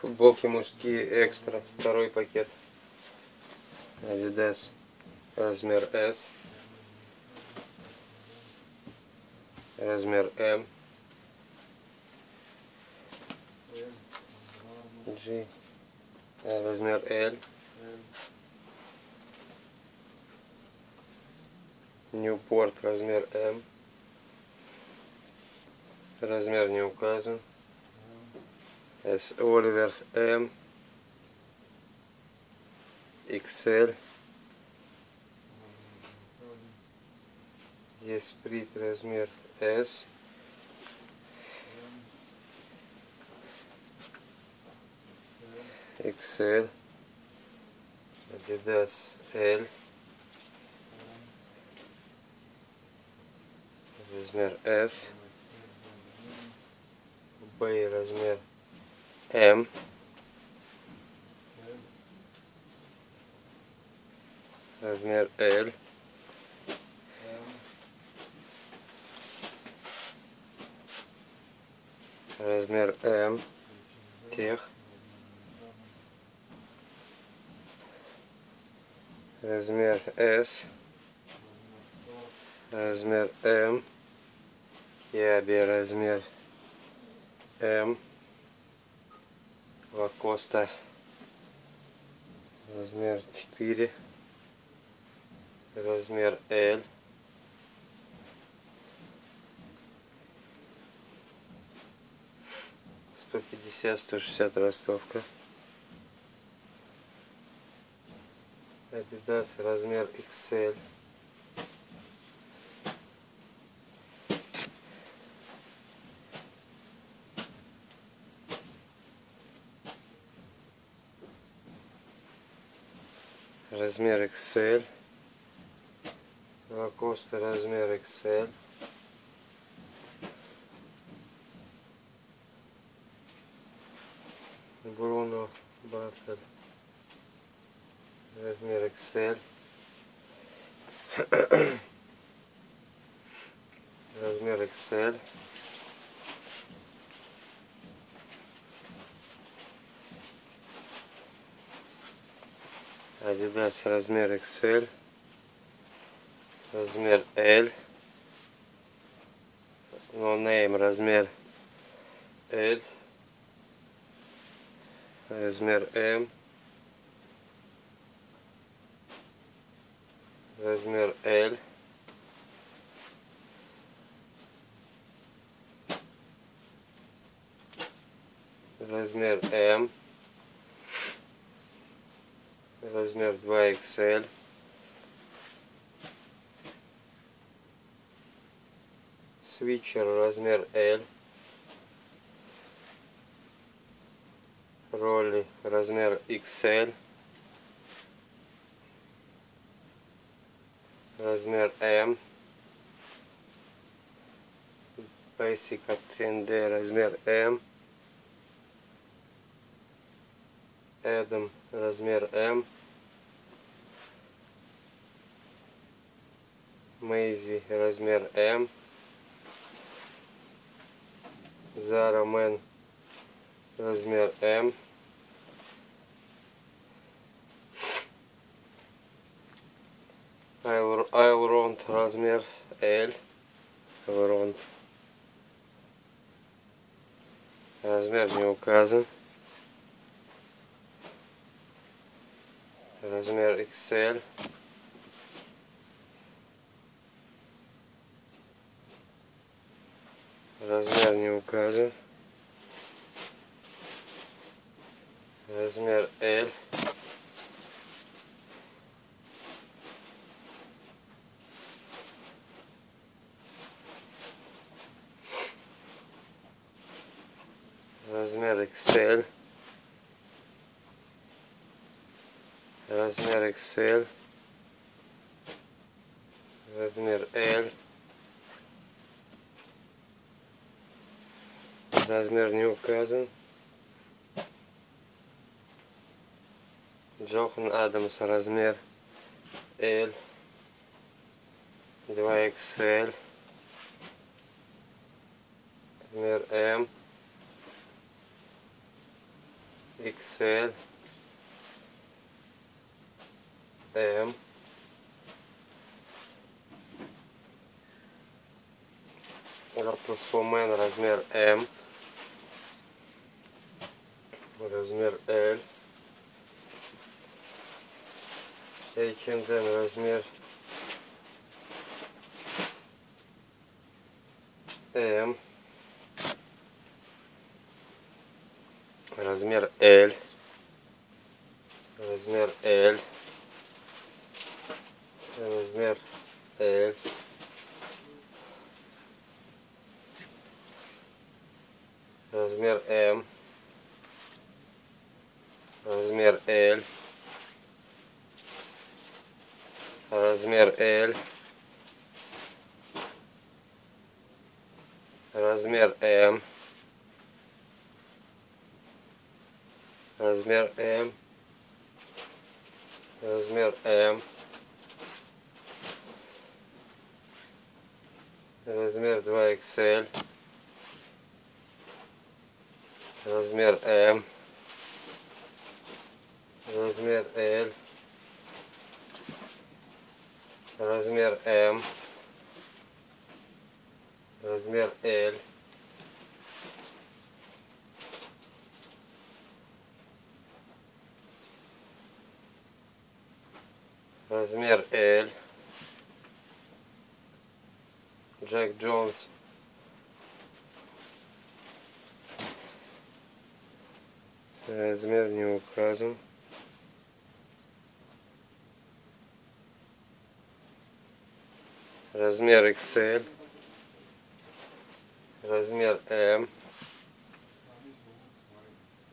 Футболки мужские экстра. Второй пакет. Adidas. Размер S. Размер M. G. Размер L. Ньюпорт размер М. Размер не указан. С Оливер М. XL. Есть сприт размер S. XL. Adidas L. Размер S. B размер М. Размер L. Размер М. Тех. Размер S. Размер М. Яби размер М. Лакоста размер 4 размер L. сто пятьдесят сто шестьдесят ростовка. Adidas размер XL размер XL Лакоста размер XL Бруно Баттер размер XL размер XL Adidas размер XL, размер L, No Name размер L, размер M, размер L, размер M, размер 2XL. Свитчер размер L. Роли размер XL. Размер M. Basic от 3D размер M. Эдам размер М. Мейзи размер М. Зара Мэн размер М. Айлронд размер L. Айлронд. Размер не указан. Размер XL. Размер не указан. Размер L. Размер XL. XL, размер L, размер не указан. Джохан Адамс размер L, 2XL, размер M, XL, M, Ортоспомен размер М, размер L, H&M размер М, размер L, размер L, размер L, размер М, размер L, размер L, размер М, размер М, размер М, размер 2XL, размер М, размер L, размер М, размер L, размер L, Джек Джонс, размер не указан. Размер XL, размер M,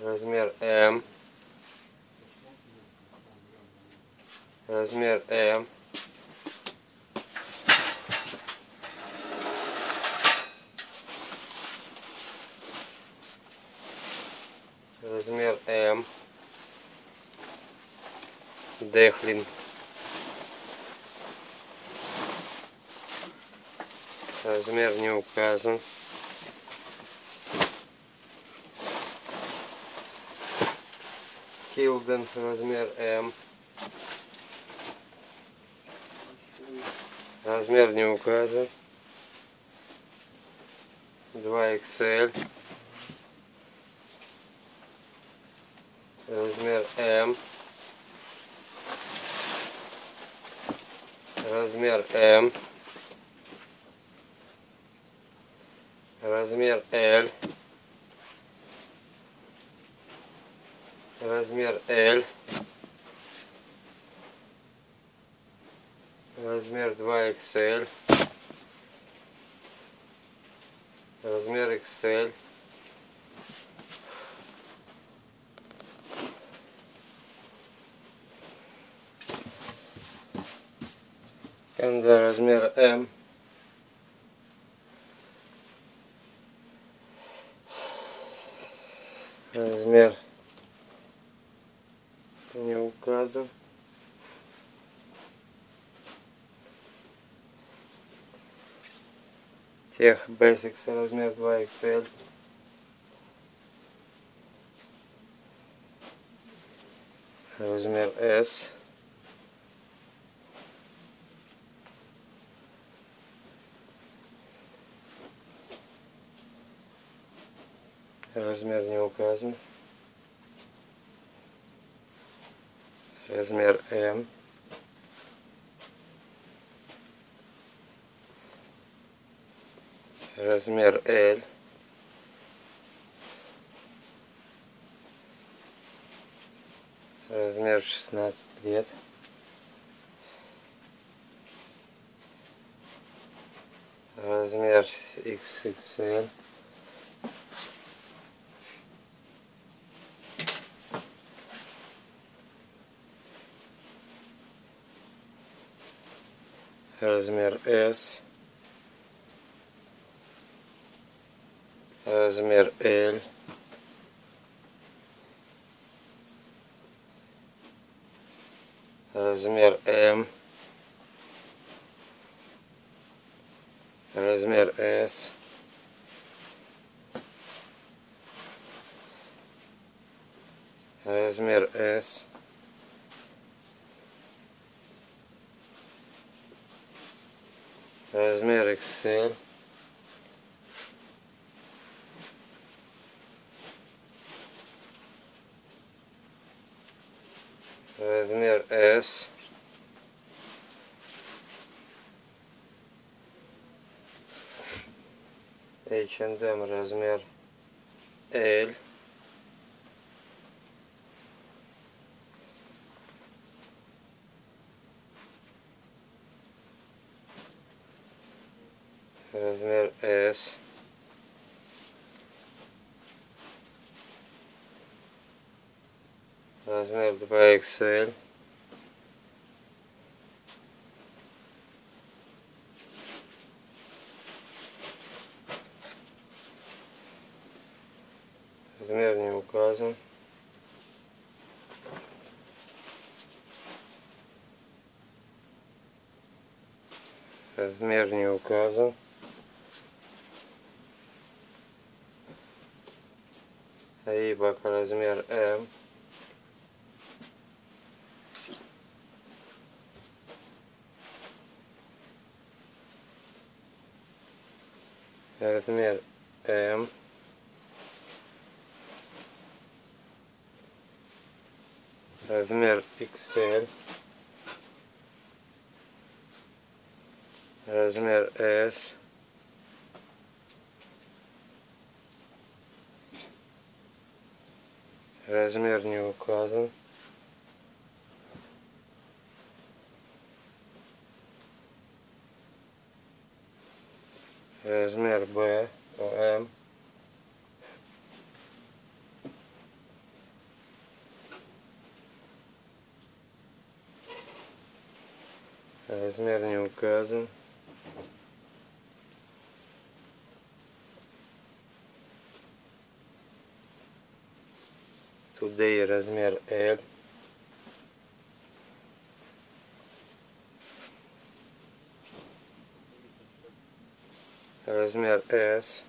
размер M, размер M, размер М, Дехлин, размер не указан. Хилден, размер М, размер не указан. 2XL, размер М, размер М, размер L, размер L, размер 2XL, размер XL, Канда размер М. Размер не указан. Тех Basics размер 2XL. Размер S. Размер не указан. Размер М. Размер L. Размер 16 лет. Размер XXL. Размер S, размер L, размер М, размер S, размер S, размер XL, размер S, H&M размер L, размер S, размер 2XL, размер не указан. Размер не указан. Рибак размер М. Размер М. Размер XL. Размер S. Размер не указан. Размер Б, М. Размер не указан. Размер L. Размер S.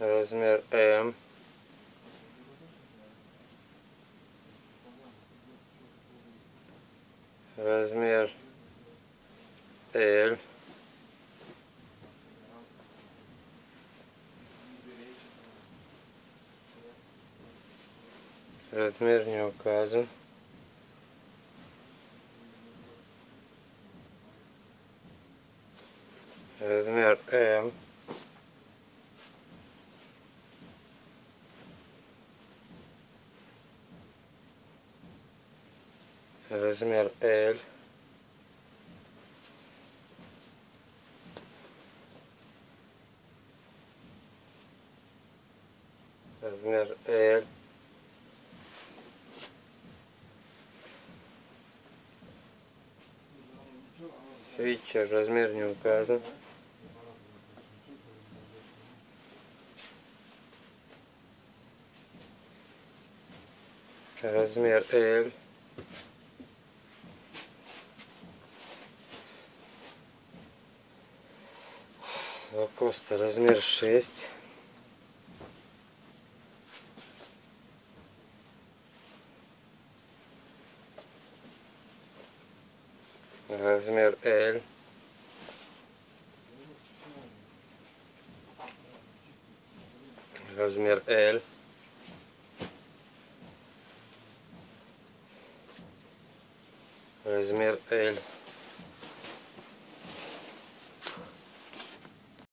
Размер M. Размер L. Размер не указан. Размер М. Размер L. Размер L. Свитчер, размер не указан. Размер L. Лакоста размер 6. Размер L. Размер L. Размер L.